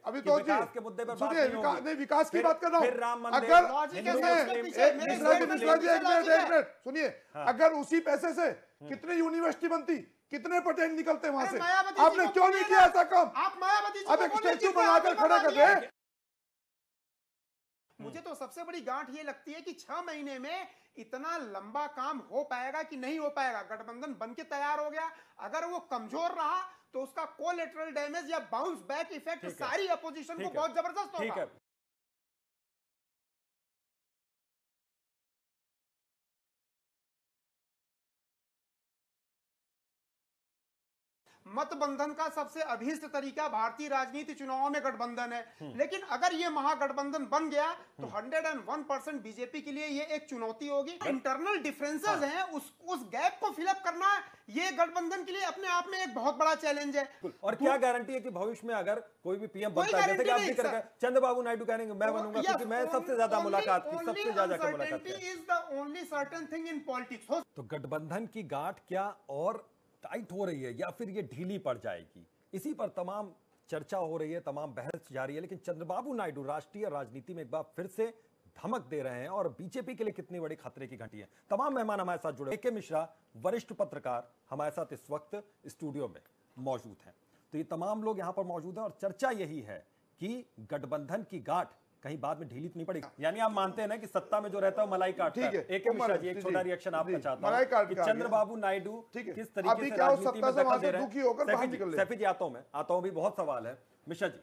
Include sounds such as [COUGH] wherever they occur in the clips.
अभी कि तो विकास जी, के मुद्दे पर बात सुनिए, नहीं विकास की बात कर रहा हूँ। फिर राम मंदिर अगर लॉजिक हिंदू है, सुनिए अगर उसी पैसे से कितनी यूनिवर्सिटी बनती कितने पटेल निकलते वहाँ से? आपने क्यों नहीं किया ऐसा काम? आप मायावती अब एक बोलिए बनाकर खड़ा कर दिया। दे। मुझे तो सबसे बड़ी गांठ ये लगती है कि छह महीने में इतना लंबा काम हो पाएगा कि नहीं हो पाएगा? गठबंधन बन के तैयार हो गया। अगर वो कमज़ोर रहा तो उसका कोलेटरल डैमेज या बाउंस बैक इफ़ेक्ट सारी अपोजिशन को बहुत ज़बरदस्त होगा। मतबंधन का सबसे अभीष्ट तरीका भारतीय राजनीति चुनावों में गठबंधन है। लेकिन अगर ये महागठबंधन बन गया तो 101 परसेंट बीजेपी के लिए ये एक चुनौती होगी। इंटरनल डिफरेंसेस हैं। उस उस गैप को फिलअप करना ये गठबंधन के लिए अपने आप में एक बहुत बड़ा चैलेंज है। और क्या गारंटी है कि भविष्य में अगर कोई भी पीएम बनता है? जैसे कि आप ज़िक्र कर चंद्रबाबू नायडू कहेंगे मैं बनूँगा क्योंकि मैं सबसे ज़्यादा मुलाकात की सबसे ज़्यादा मुलाकात की। Is the only certain thing in politics तो गठबंधन की गांठ क्या और टाइट हो रही है या फिर ये ढीली पड़ जाएगी। इसी पर तमाम चर्चा हो रही है, तमाम बहस जारी है, लेकिन चंद्रबाबू नायडू राष्ट्रीय राजनीति में एक बार फिर से धमक दे रहे हैं और बीजेपी के लिए कितनी बड़ी खतरे की घंटी है। तमाम मेहमान हमारे साथ जुड़े। के मिश्रा, वरिष्ठ पत्रकार, हमारे साथ इस वक्त स्टूडियो में मौजूद हैं। तो ये तमाम लोग यहाँ पर मौजूद हैं और चर्चा यही है कि गठबंधन की गांठ कहीं बाद में ढीली तो नहीं पड़ेगी यानी आप मानते हैं ना कि सत्ता में जो रहता है वो मलाई काट ठीक है, एक मिश्रा जी एक छोटा रिएक्शन आपका चाहता मलाई हूँ काट कि के चंद्रबाबू नायडू किस तरीके से राजनीति में दखल दे रहे हैं? सैफी जी आता हूँ मैं आता हूँ भी बहुत सवाल है। मिश्रा जी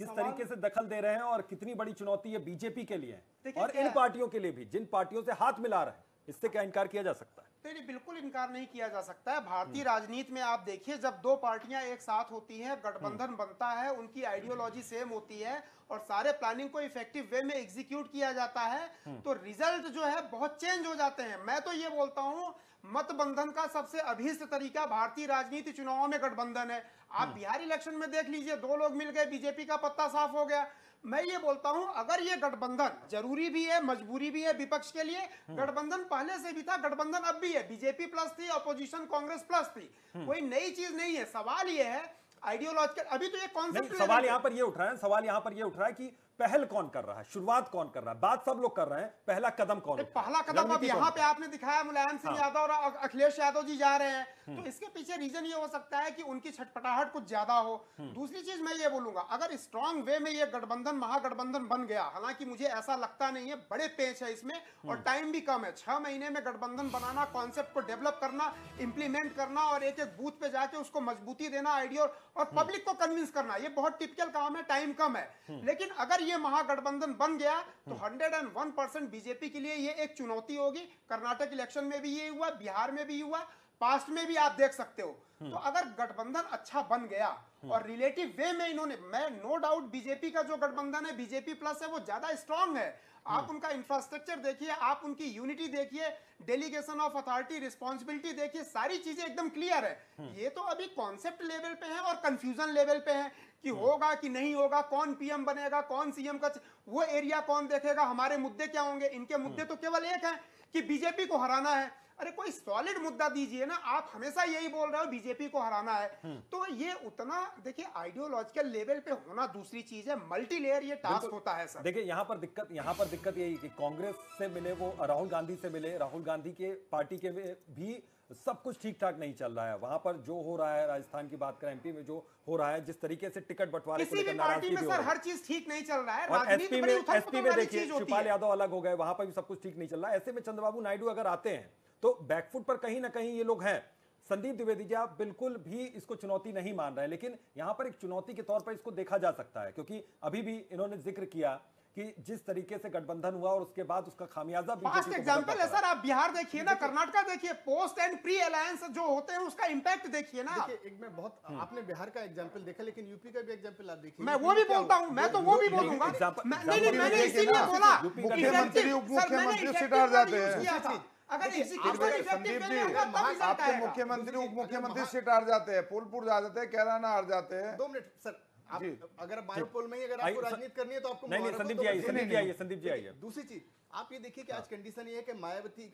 किस तरीके से दखल दे रहे हैं और कितनी बड़ी चुनौती है बीजेपी के लिए है और इन पार्टियों के लिए भी जिन पार्टियों से हाथ मिला रहे हैं? इससे क्या इनकार किया जा सकता है? नहीं बिल्कुल इनकार नहीं किया जा सकता है। भारतीय राजनीति में आप देखिए जब दो पार्टियाँ एक साथ होती हैं गठबंधन बनता है उनकी आइडियोलॉजी सेम होती है और सारे प्लानिंग को इफ़ेक्टिव वे में एग्जीक्यूट किया जाता है तो रिज़ल्ट जो है बहुत चेंज हो जाते हैं। मैं तो ये बोलता हूँ मतबंधन का सबसे अभीष्ट तरीका भारतीय राजनीति चुनावों में गठबंधन है। आप बिहार इलेक्शन में देख लीजिए दो लोग मिल गए बीजेपी का पत्ता साफ़ हो गया। मैं ये बोलता हूँ अगर ये गठबंधन ज़रूरी भी है मजबूरी भी है विपक्ष के लिए गठबंधन पहले से भी था गठबंधन अब भी है बीजेपी प्लस थी अपोजिशन कांग्रेस प्लस थी। कोई नई चीज़ नहीं है। सवाल ये है आइडियोलॉजिकल अभी तो ये कॉन्सेप्ट सवाल यहाँ पर ये उठ रहा है सवाल यहाँ पर ये उठ रहा है कि पहल कौन कर रहा है? शुरुआत कौन कर रहा है? बात सब लोग कर रहे हैं। पहला कदम कौन? पहला कदम अब यहाँ पे आपने दिखाया मुलायम सिंह हाँ। यादव और अखिलेश यादव जी जा रहे हैं। तो इसके पीछे रीजन ये हो सकता है कि उनकी छटपटाहट कुछ ज़्यादा हो। दूसरी चीज़ मैं ये बोलूँगा अगर स्ट्रांग वे में ये गठबंधन महागठबंधन बन गया हालाँकि मुझे ऐसा लगता नहीं है बड़े पेच है इसमें और टाइम भी कम है। छह महीने में गठबंधन बनाना कॉन्सेप्ट को डेवलप करना इंप्लीमेंट करना और एक एक बूथ पे जाके उसको मजबूती देना आइडिया और पब्लिक को कन्विंस करना ये बहुत टिपिकल काम है टाइम कम है। लेकिन अगर ये महागठबंधन बन गया तो 101 परसेंट बीजेपी के लिए ये एक चुनौती होगी। कर्नाटक इलेक्शन में भी ये हुआ बिहार में भी हुआ पास्ट में भी आप देख सकते हो। तो अगर गठबंधन अच्छा बन गया और रिलेटिव वे में इन्होंने मैं नो डाउट बीजेपी का जो गठबंधन है बीजेपी प्लस है वो ज़्यादा स्ट्रांग है। आप उनका इंफ्रास्ट्रक्चर देखिए आप उनकी यूनिटी देखिए डेलीगेशन ऑफ़ अथॉरिटी रिस्पॉन्सिबिलिटी देखिए सारी चीज़ें एकदम क्लियर है। ये तो अभी कॉन्सेप्ट लेवल पे है और कंफ्यूजन लेवल पे है। कि होगा कि नहीं होगा कौन पीएम बनेगा कौन सीएम का वो एरिया कौन देखेगा हमारे मुद्दे क्या होंगे? इनके मुद्दे तो केवल एक है कि बीजेपी को हराना है। अरे कोई सॉलिड मुद्दा दीजिए ना आप हमेशा यही बोल रहे हो बीजेपी को हराना है। तो ये उतना देखिए आइडियोलॉजिकल लेवल पे होना दूसरी चीज़ है मल्टी लेयर ये टास्क होता है सर देखिए यहाँ पर दिक्कत यहाँ पर दिक्कत यही कि कांग्रेस से मिले वो राहुल गांधी से मिले राहुल गांधी के पार्टी के भी सब कुछ ठीक ठाक नहीं चल रहा है। वहाँ पर जो हो रहा है राजस्थान की बात करें एमपी में जो हो रहा है जिस तरीके से टिकट बंटवारे को लेकर नाराज़गी भी हो सर रही है। हर चीज़ ठीक नहीं चल रहा है और एसपी में एसपी में देखिए शिवपाल यादव अलग हो गए वहाँ पर भी सब कुछ ठीक नहीं चल रहा। है ऐसे में चंद्रबाबू नायडू अगर आते हैं तो बैकफुट पर कहीं ना कहीं ये लोग हैं। संदीप द्विवेदी जी आप बिल्कुल भी इसको चुनौती नहीं मान रहे लेकिन यहाँ पर एक चुनौती के तौर पर इसको देखा जा सकता है क्योंकि अभी भी इन्होंने ज़िक्र किया कि जिस तरीके से गठबंधन हुआ और उसके बाद उसका खामियाजा पास्ट बीजेपी को है सर आप बिहार देखिए ना कर्नाटका देखिए पोस्ट एंड प्री अलायंस जो होते हैं उसका इम्पैक्ट देखिए ना देखिए एक मैं बहुत आपने बिहार का एग्जांपल देखा लेकिन यूपी का भी एग्जांपल आप देखिए। मैं वो भी बोलता? हूँ मैं तो वो भी बोलूँगा। नहीं नहीं मैंने इसीलिए बोला मुख्यमंत्री उप मुख्यमंत्री हैं। अगर सिटार जाते हैं फूलपुर जा जाते हैं कैराना हार जाते हैं। दो मिनट सर आप अगर बायोपोल में ही अगर आपको राजनीति करनी है तो आपको नहीं नहीं संदीप तो जी आइए संदीप जी आइए संदीप जी आइए दूसरी चीज़ आप ये देखिए कि आज कंडीशन ये है कि मायावती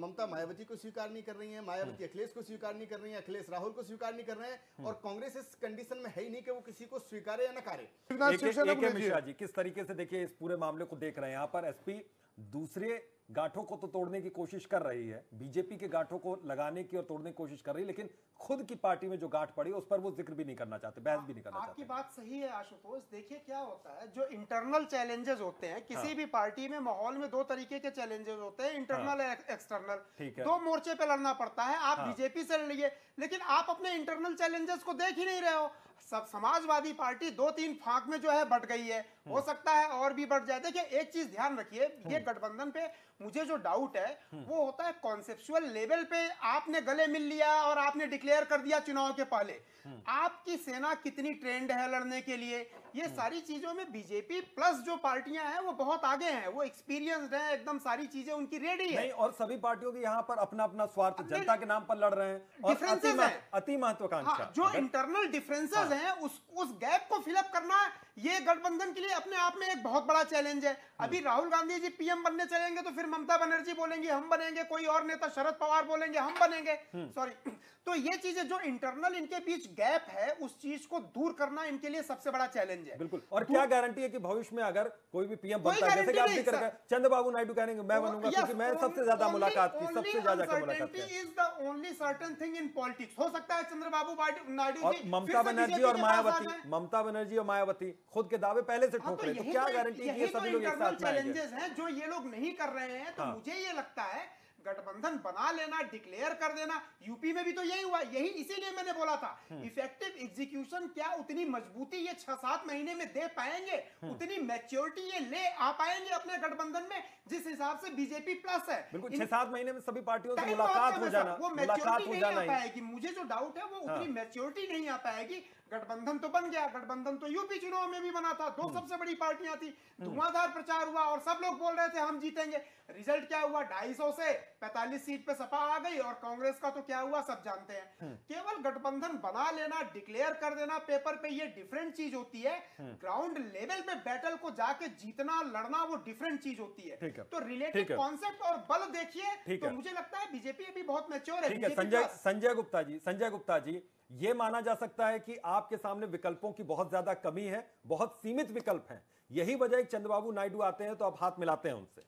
ममता मायावती को स्वीकार नहीं कर रही है मायावती अखिलेश को स्वीकार नहीं कर रही है अखिलेश राहुल को स्वीकार नहीं कर रहे हैं और कांग्रेस इस कंडीशन में है ही नहीं कि वो किसी को स्वीकारे या नकारे एक एक को लीजिए। मिश्रा जी किस तरीके से देखिए इस पूरे मामले को देख रहे हैं? यहाँ पर एसपी दूसरे गांठों को तो तोड़ने की कोशिश कर रही है बीजेपी के गांठों को लगाने की और तोड़ने की कोशिश कर रही है लेकिन खुद की पार्टी में जो गांठ पड़ी उस पर वो ज़िक्र भी नहीं करना चाहते बहस भी नहीं करना आपकी बात सही है आशुतोष देखिए क्या होता है जो इंटरनल चैलेंजेस होते हैं किसी हाँ। भी पार्टी में माहौल में दो तरीके के चैलेंजेस होते हैं इंटरनल एक्सटर्नल हाँ। ठीक है। दो मोर्चे पे लड़ना पड़ता है आप हाँ। बीजेपी से लड़िए लेकिन आप अपने इंटरनल चैलेंजेस को देख ही नहीं रहे हो सब समाजवादी पार्टी दो तीन फांक में जो है बढ़ गई है हम्म। हो सकता है और भी बढ़ जाए देखिए एक चीज़ ध्यान रखिए ये गठबंधन पे मुझे जो डाउट है हम्म। वो होता है कॉन्सेप्चुअल लेवल पे आपने गले मिल लिया और आपने डिक्लेयर कर दिया चुनाव के पहले हम्म। आपकी सेना कितनी ट्रेंड है लड़ने के लिए ये हम्म। सारी चीज़ों में बीजेपी प्लस जो पार्टियाँ हैं वो बहुत आगे हैं वो एक्सपीरियंस्ड हैं एकदम सारी चीज़ें उनकी रेडी है और सभी पार्टियों के यहाँ पर अपना अपना स्वार्थ जनता के नाम पर लड़ रहे हैं और अति हैं। अति महत्वाकांक्षा हाँ, जो इंटरनल डिफरेंसेस हाँ। उस उस गैप को फिलअप करना ये गठबंधन के लिए अपने आप में एक बहुत बड़ा चैलेंज है। अभी हम्म। राहुल गांधी जी पीएम बनने चलेंगे तो फिर ममता बनर्जी बोलेंगे हम बनेंगे कोई और नेता शरद पवार बोलेंगे हम बनेंगे। हम्म। सॉरी [CLEARS THROAT] तो ये चीज़ें जो इंटरनल इनके बीच गैप है उस चीज़ को दूर करना इनके लिए सबसे बड़ा चैलेंज है। बिल्कुल। और क्या गारंटी है कि भविष्य में अगर कोई भी पीएम बनता है? जैसे कि आप ज़िक्र कर चंद्रबाबू नायडू कहेंगे मैं बनूँगा क्योंकि मैं सबसे ज़्यादा मुलाकात की सबसे ज़्यादा मुलाकात is the only certain thing in politics हो सकता है चंद्रबाबू नायडू ममता बनर्जी और मायावती ममता बनर्जी और मायावती खुद के दावे पहले से हाँ, ठोक तो रहे हैं तो क्या तो- गारंटी है तो सभी लोग एक साथ challenges हैं जो ये लोग नहीं कर रहे हैं तो हाँ। मुझे ये लगता है गठबंधन बना लेना डिक्लेयर कर देना यूपी में भी तो यही हुआ यही इसीलिए मैंने बोला था। इफ़ेक्टिव एग्जीक्यूशन क्या उतनी मजबूती ये छह सात महीने में दे पाएँगे। उतनी मैच्योरिटी ये ले आ पाएँगे अपने गठबंधन में जिस हिसाब से बीजेपी प्लस है बिल्कुल छह सात महीने में सभी पार्टियों से मुलाकात हो जाना वो मैच्योरिटी नहीं आ पाएगी मुझे जो डाउट है वो उतनी हाँ। मैच्योरिटी नहीं आ पाएगी गठबंधन तो बन गया गठबंधन तो यूपी चुनाव में भी बना था हम्म। दो सबसे बड़ी पार्टियाँ थी धुआंधार प्रचार हुआ और सब लोग बोल रहे थे हम जीतेंगे। रिज़ल्ट क्या हुआ? 250 से 45 सीट पे सपा आ गई और कांग्रेस का तो क्या हुआ सब जानते हैं। हम्म। केवल गठबंधन बना लेना डिक्लेयर कर देना पेपर पे ये डिफरेंट चीज़ होती है। हम्म। ग्राउंड लेवल पे बैटल को जाके जीतना लड़ना वो डिफरेंट चीज़ होती है। तो ठीक रिलेटेड कॉन्सेप्ट और बल देखिए तो मुझे लगता है बीजेपी अभी बहुत मेच्योर है संजय गुप्ता जी संजय गुप्ता जी ये माना जा सकता है कि आपके सामने विकल्पों की बहुत ज़्यादा कमी है बहुत सीमित विकल्प हैं। यही वजह है कि चंद्रबाबू नायडू आते हैं तो आप हाथ मिलाते हैं उनसे।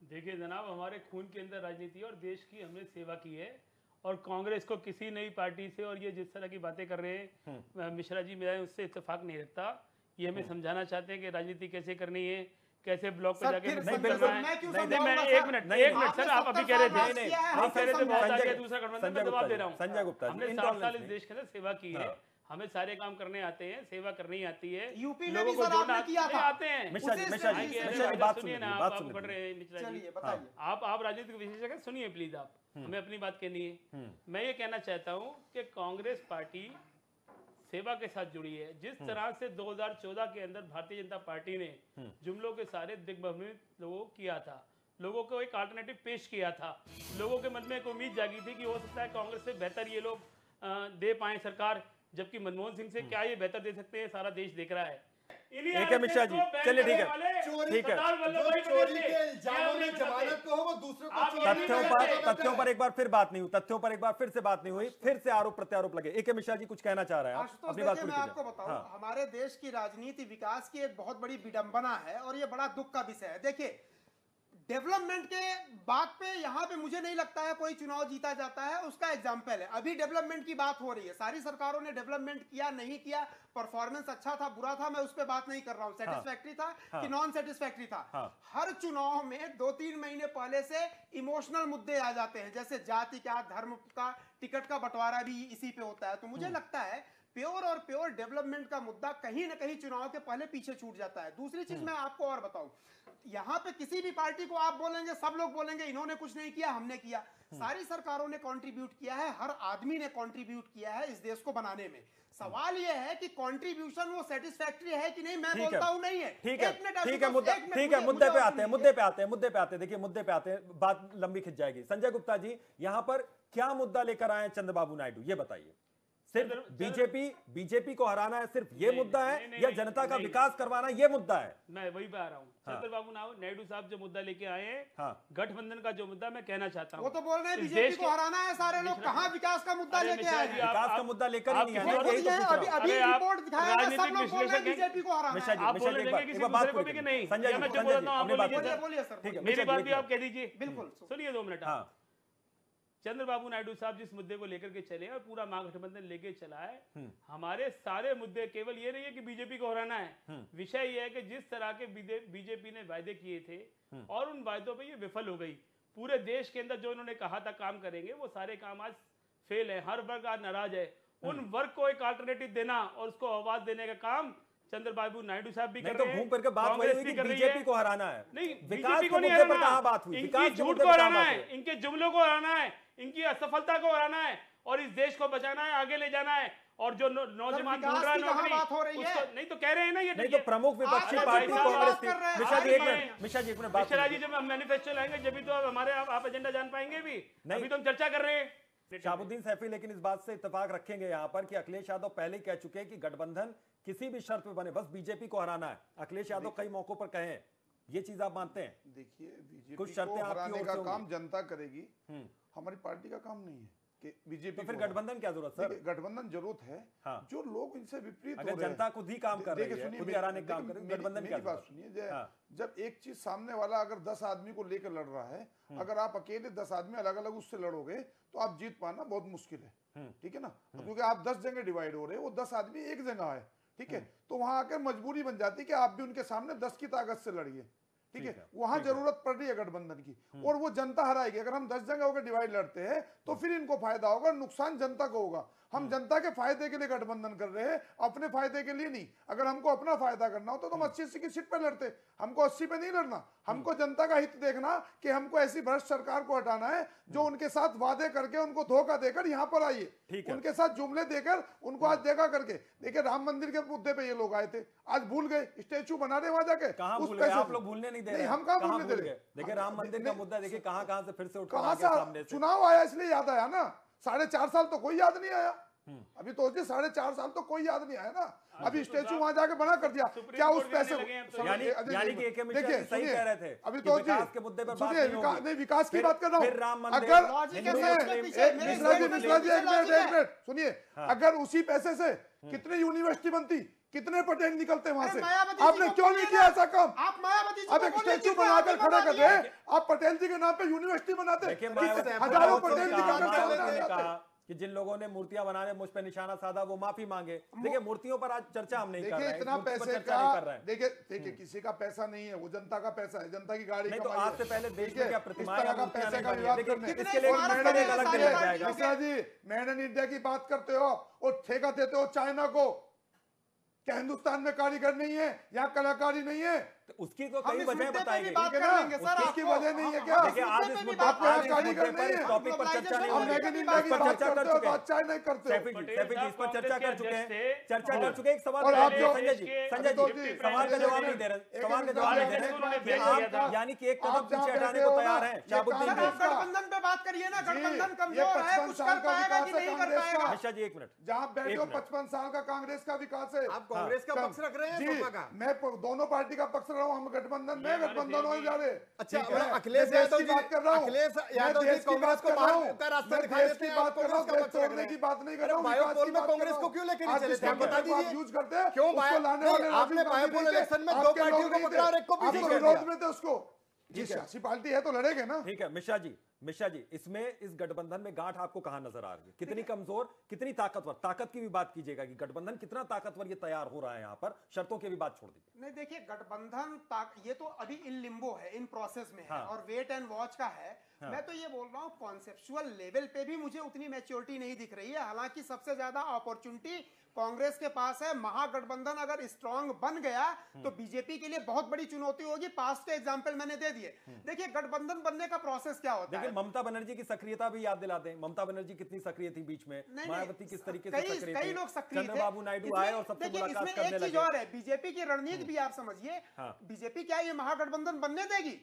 देखिए जनाब हमारे खून के अंदर राजनीति और देश की हमने सेवा की है और कांग्रेस को किसी नई पार्टी से और ये जिस तरह की बातें कर रहे हैं मिश्रा जी मेरा उससे इतफाक नहीं रखता। ये हमें समझाना चाहते हैं कि राजनीति कैसे करनी है कैसे ब्लॉक पर जाके फिर मिसयूज संजय करना सर, है मैं क्यों नहीं नहीं मैं एक मिनट नहीं, एक मिनट सर आप अभी कह रहे थे राज किया है, आप कह रहे थे बहुत आगे दूसरा गठबंधन मैं जवाब दे रहा हूँ। संजय गुप्ता हमने सात साल इस देश के अंदर सेवा की है हाँ। हमें सारे काम करने आते हैं सेवा करनी आती है। यूपी में लोगों भी को सर आपने किया था। आते हैं। मिश्रा जी मिश्रा जी मिश्रा जी बात सुनिए ना, बात आप सुनिए। बढ़ रहे हैं मिश्रा जी। चलिए बताइए। आप आप राजनीतिक विशेषज्ञ सुनिए प्लीज़ आप। हमें अपनी बात कहनी है। मैं ये कहना चाहता हूँ कि कांग्रेस पार्टी सेवा के साथ जुड़ी है। जिस तरह से 2014 के अंदर भारतीय जनता पार्टी ने जुमलों के सारे दिग्भ्रमित लोगों को किया था लोगों को एक अल्टरनेटिव पेश किया था। लोगों के मन में एक उम्मीद जागी थी कि हो सकता है कांग्रेस से बेहतर ये लोग दे पाए सरकार जबकि मनमोहन सिंह से क्या ये बेहतर दे सकते हैं सारा देश देख रहा है। ठीक है, मिश्रा जी, चलिए, ठीक है। ठीक है। तथ्यों पर तथ्यों पर एक बार फिर बात नहीं हुई तथ्यों पर एक बार फिर से बात नहीं हुई फिर से आरोप प्रत्यारोप लगे। ए के मिश्रा जी कुछ कहना चाह रहे हैं अपनी बात मैं आपको बताऊँ हाँ। हमारे देश की राजनीति विकास की एक बहुत बड़ी विडंबना है और ये बड़ा दुख का विषय है। देखिए डेवलपमेंट के बात पे यहाँ पे मुझे नहीं लगता है कोई चुनाव जीता जाता है उसका एग्ज़ाम्पल है अभी डेवलपमेंट की बात हो रही है सारी सरकारों ने डेवलपमेंट किया नहीं किया परफॉर्मेंस अच्छा था बुरा था मैं उस पर बात नहीं कर रहा हूँ सेटिस्फैक्ट्री था हाँ। कि नॉन सेटिस्फैक्ट्री था हाँ। हर चुनाव में दो तीन महीने पहले से इमोशनल मुद्दे आ जाते हैं जैसे जाति का धर्म का टिकट का बंटवारा भी इसी पे होता है तो मुझे हम्म। लगता है प्योर और प्योर डेवलपमेंट का मुद्दा कहीं ना कहीं चुनाव के पहले पीछे छूट जाता है दूसरी चीज़ हम्म। मैं आपको और बताऊँ यहाँ पे किसी भी पार्टी को आप बोलेंगे सब लोग बोलेंगे इन्होंने कुछ नहीं किया हमने किया। हम्म। सारी सरकारों ने कंट्रीब्यूट किया है हर आदमी ने कंट्रीब्यूट किया है इस देश को बनाने में। सवाल यह है कि कंट्रीब्यूशन वो सेटिस्फैक्ट्री है कि नहीं मैं बोलता हूँ नहीं है। ठीक है। ठीक है मुद्दा ठीक है मुद्दे पे आते हैं मुद्दे पे आते हैं मुद्दे पे आते हैं। देखिए मुद्दे पे आते हैं बात लंबी खिंच जाएगी। संजय गुप्ता जी यहाँ पर क्या मुद्दा लेकर आए चंद्रबाबू नायडू ये बताइए। सिर्फ़ बीजेपी बीजेपी को हराना है सिर्फ़ ये मुद्दा है या जनता का विकास करवाना ये मुद्दा है? मैं वही पे आ रहा हूँ। हाँ। चंद्रबाबू नाव नायडू साहब जो मुद्दा लेके आए हैं हाँ। गठबंधन का जो मुद्दा मैं कहना चाहता हूँ। वो तो बोल रहे हैं बीजेपी को हराना है सारे लोग कहाँ विकास का मुद्दा लेके आए विकास का मुद्दा लेकर नहीं संजय हराना है। मेरी बात भी आप कह दीजिए। बिल्कुल सुनिए दो मिनट हाँ। चंद्रबाबू नायडू साहब जिस मुद्दे को लेकर के चले और पूरा महागठबंधन लेके चला है हम्म। हमारे सारे मुद्दे केवल ये नहीं है कि बीजेपी को हराना है। हम्म। विषय ये है कि जिस तरह के बीजेपी ने वायदे किए थे हम्म। और उन वायदों पर ये विफल हो गई। पूरे देश के अंदर जो उन्होंने कहा था काम करेंगे वो सारे काम आज फेल है हर वर्ग आज नाराज़ है। उन वर्ग को एक अल्टरनेटिव देना और उसको आवाज़ देने का काम चंद्रबाबू नायडू साहब भी नहीं कर तो घूम फिर के बात वही हुई कि बीजेपी को हराना है। नहीं बीजेपी को नहीं हराना। बात हुई। इनकी झूठ को हराना है इनके जुमलों को हराना है इनकी असफलता को हराना है और इस देश को बचाना है आगे ले जाना है और जो नौजवान ढूंढ रहा नौकरी बात हो रही है? नहीं तो कह रहे हैं ना ये नहीं तो प्रमुख विपक्षी पार्टी कांग्रेस थी मिश्रा जी एक मिनट मिश्रा जी एक मिनट मिश्रा जी जब हम मैनिफेस्टो लाएँगे जब भी तो हमारे आप एजेंडा जान पाएँगे भी। अभी तो हम चर्चा कर रहे हैं। शाहबुद्दीन सैफी लेकिन इस बात से इतफाक रखेंगे यहाँ पर कि अखिलेश यादव पहले ही कह चुके हैं कि गठबंधन किसी भी शर्त पे बने बस बीजेपी को हराना है। अखिलेश यादव कई मौकों पर कहे ये चीज़ आप मानते हैं? देखिए बीजेपी कुछ शर्तें आपकी का काम जनता करेगी। हम्म। हमारी पार्टी का काम नहीं है। कि बीजेपी तो फिर गठबंधन क्या ज़रूरत सर? गठबंधन ज़रूरत है। हाँ। जो लोग इनसे विपरीत अच्छा, हो अगर जनता खुद ही काम कर रही है खुद ही हराने काम कर गठबंधन क्या बात सुनिए हाँ। जब एक चीज़ सामने वाला अगर दस आदमी को लेकर लड़ रहा है हम्म। अगर आप अकेले दस आदमी अलग अलग उससे लड़ोगे तो आप जीत पाना बहुत मुश्किल है। हम्म। ठीक है ना? हम्म। क्योंकि आप दस जगह डिवाइड हो रहे हैं वो दस आदमी एक जगह है ठीक है? तो वहाँ आकर मजबूरी बन जाती है कि आप भी उनके सामने दस की ताकत से लड़िए। ठीक है वहाँ ज़रूरत पड़ रही है गठबंधन की और वो जनता हराएगी। अगर हम दस जगह होकर डिवाइड लड़ते हैं तो फिर इनको फ़ायदा होगा नुकसान जनता को होगा। हम हाँ। जनता के फ़ायदे के लिए गठबंधन कर रहे हैं अपने फ़ायदे के लिए नहीं। अगर हमको अपना फ़ायदा करना होता तो हम हाँ। अस्सी अस्सी की सीट पर लड़ते। हमको अस्सी पे नहीं लड़ना। हाँ। हमको जनता का हित देखना कि हमको ऐसी भ्रष्ट सरकार को हटाना है जो उनके साथ वादे करके उनको धोखा देकर यहाँ पर आइए। उनके साथ जुमले देकर उनको आज देखा करके। देखिये राम मंदिर के मुद्दे पे ये लोग आए थे। आज भूल गए। स्टेचू बना रहे वहाँ जाके। उस पैसे आप लोग भूलने नहीं दे हम कहा भूलने दे रहे? देखिये राम मंदिर का मुद्दा देखिए कहाँ कहाँ से फिर से उठा चुनाव आया इसलिए याद आया ना। साढ़े चार साल तो कोई याद नहीं आया। अभी तो साढ़े चार साल तो कोई याद नहीं आया ना। अभी स्टेचू वहाँ जाके बना कर दिया। क्या उस पैसे देखिए अभी तो जी। नहीं विकास की बात कर रहा हूँ। अगर मिश्रा जी मिश्रा जी एक मिनट सुनिए। अगर उसी पैसे से कितनी यूनिवर्सिटी बनती? कितने पटेल निकलते वहाँ से? आपने क्यों नहीं किया ऐसा काम? आप मायावती अब एक स्टेचू बनाकर खड़ा कर रहे आप पटेल जी के नाम पे यूनिवर्सिटी बनाते हज़ारों पटेल तो जी का कि जिन लोगों ने मूर्तियाँ बनाने मुझ पर निशाना साधा वो माफ़ी मांगे। देखिए मूर्तियों पर आज चर्चा हम नहीं कर रहे इतना पैसे का देखिए देखिए हम्म। किसी का पैसा नहीं है वो जनता का पैसा है जनता की गाड़ी तो आज से पहले देश में क्या Pratima ji man and India की बात करते हो और ठेका देते हो चाइना को। क्या हिंदुस्तान में कारीगर नहीं है? यहाँ कलाकारी नहीं है? तो उसकी तो कई वजह बताई गई। उसकी वजह नहीं है क्या? देखिए आज इस मुद्दे पर इस टॉपिक पर चर्चा नहीं हो रही पर चर्चा कर तो चुके हैं। सैफिक जी सैफिक जी इस पर चर्चा कर चुके हैं। चर्चा कर चुके हैं एक सवाल संजय जी संजय जी सवाल का जवाब नहीं दे रहे। सवाल का जवाब नहीं दे रहे। आप यानी कि एक कदम पीछे हटाने को तैयार है। शाहबुद्दीन जी। गठबंधन पे बात करिए ना। गठबंधन कमज़ोर है कुछ कर पाएगा कि नहीं कर पाएगा। अच्छा जी एक मिनट। जहाँ बैठो 55 साल का कांग्रेस का विकास है आप कांग्रेस का पक्ष रख रहे हैं मैं दोनों पार्टी का पक्ष रहा हूँ हम गठबंधन में गठबंधन हो जा रहे अच्छा अखिलेश की बात नहीं। कर रहा हूँ। कांग्रेस को क्यों लेकर यूज़ करते हैं। में उसको। जी सियासी पार्टी है तो लड़ेगा ना। ठीक है मिश्रा जी। मिश्रा जी इसमें इस गठबंधन में गांठ आपको कहाँ नज़र आ रही है? कितनी कमज़ोर कितनी ताकतवर? ताकत की भी बात कीजिएगा कि गठबंधन कितना ताकतवर ये तैयार हो रहा है यहाँ पर शर्तों की भी बात छोड़ दीजिए। नहीं देखिए गठबंधन ये तो अभी इन लिम्बो है इन प्रोसेस में है हाँ। और वेट एंड वॉच का है। हाँ। मैं तो ये बोल रहा हूँ कॉन्सेप्चुअल लेवल पे भी मुझे उतनी मेच्योरिटी नहीं दिख रही है। हालाँकि सबसे ज़्यादा अपॉर्चुनिटी कांग्रेस के पास है। महागठबंधन अगर स्ट्रांग बन गया तो हम्म। बीजेपी के लिए बहुत बड़ी चुनौती होगी। पास्ट के एग्ज़ाम्पल मैंने दे दिए। हम्म। देखिए गठबंधन बनने का प्रोसेस क्या होता है ममता बनर्जी की सक्रियता भी याद दिलाते दें। ममता बनर्जी कितनी सक्रिय थी बीच में? मायावती किस तरीके से सक्रिय कई लोग सक्रिय थे। चंद्रबाबू नायडू आए और सबसे मुलाकात करने लगे। और है बीजेपी की रणनीति भी आप समझिए। हाँ। बीजेपी क्या ये महागठबंधन बनने देगी?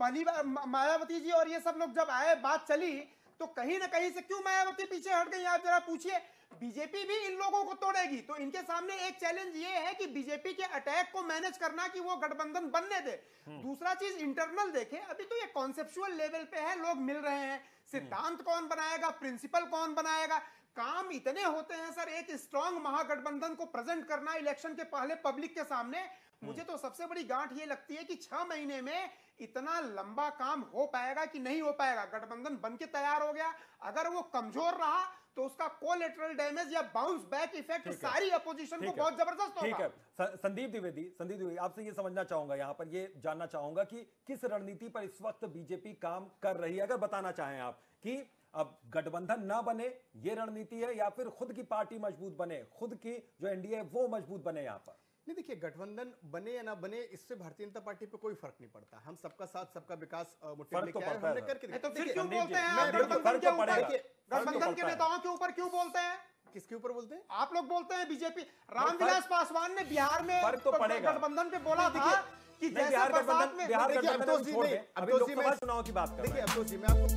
पहली बार मायावती जी और ये सब लोग जब आए बात चली तो कहीं ना कहीं से क्यों मायावती पीछे हट गई? आप जरा पूछिए। बीजेपी भी इन लोगों को तोड़ेगी। तो इनके सामने एक चैलेंज ये है कि बीजेपी के अटैक को मैनेज करना कि वो गठबंधन बनने दे। दूसरा चीज़ इंटरनल देखे अभी तो ये कॉन्सेप्चुअल लेवल पे है लोग मिल रहे हैं। सिद्धांत कौन बनाएगा प्रिंसिपल कौन बनाएगा? काम इतने होते हैं सर एक स्ट्रांग महागठबंधन को प्रेजेंट करना इलेक्शन के पहले पब्लिक के सामने मुझे तो सबसे बड़ी गांठ ये लगती है कि छह महीने में इतना लंबा काम हो पाएगा कि नहीं हो पाएगा? गठबंधन बन के तैयार हो गया। अगर वो कमज़ोर रहा तो उसका कोलेटरल डैमेज या बाउंस बैक इफ़ेक्ट सारी अपोजिशन को बहुत ज़बरदस्त ठीक है। संदीप द्विवेदी संदीप द्विवेदी आपसे ये समझना चाहूँगा यहाँ पर ये जानना चाहूँगा कि किस रणनीति पर इस वक्त बीजेपी काम कर रही है? अगर बताना चाहें आप कि अब गठबंधन ना बने ये रणनीति है या फिर खुद की पार्टी मज़बूत बने खुद की जो एनडीए वो मज़बूत बने यहाँ पर? नहीं देखिए गठबंधन बने या ना बने इससे भारतीय जनता पार्टी पे कोई फ़र्क नहीं पड़ता। हम सबका साथ सबका विकास फ़र्क तो पड़ता है करके तो फिर क्यों बोलते हैं मैं आप? देखिए, गठबंधन के तो तो के पड़ता। नेताओं के ऊपर क्यों बोलते हैं? किसके ऊपर बोलते हैं? आप लोग बोलते हैं बीजेपी। रामविलास पासवान ने बिहार में तो। गठबंधन पे बोला था कि बिहार गठबंधन बिहार देखिए, गठबंधन जी छोड़ दें। अभी लोकसभा चुनाव की बात कर रहे देखिए अफसोस जी मैं आपको